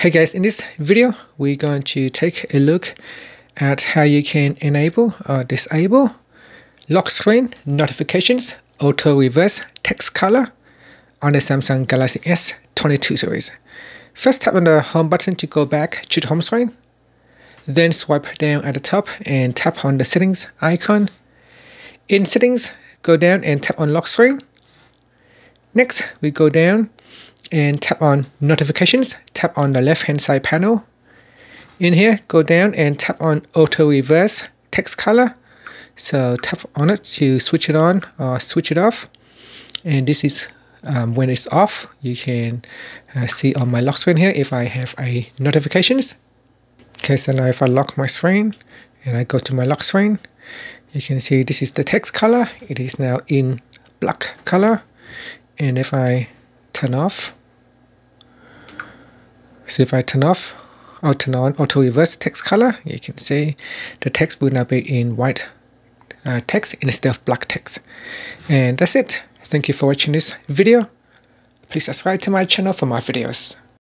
Hey guys, in this video, we're going to take a look at how you can enable or disable lock screen notifications auto reverse text color on the Samsung Galaxy S22 series. First tap on the home button to go back to the home screen. Then swipe down at the top and tap on the settings icon. In settings, go down and tap on lock screen. Next, we go down and tap on notifications, tap on the left hand side panel. In here, go down and tap on auto reverse text color. So tap on it to switch it on or switch it off. And this is um, when it's off. You can uh, see on my lock screen here if I have a notifications. Okay, so now if I lock my screen and I go to my lock screen, you can see this is the text color. It is now in black color. And if I turn off, so if I turn off or turn on auto reverse text color, you can see the text will now be in white uh, text instead of black text. And that's it. Thank you for watching this video. Please subscribe to my channel for more videos.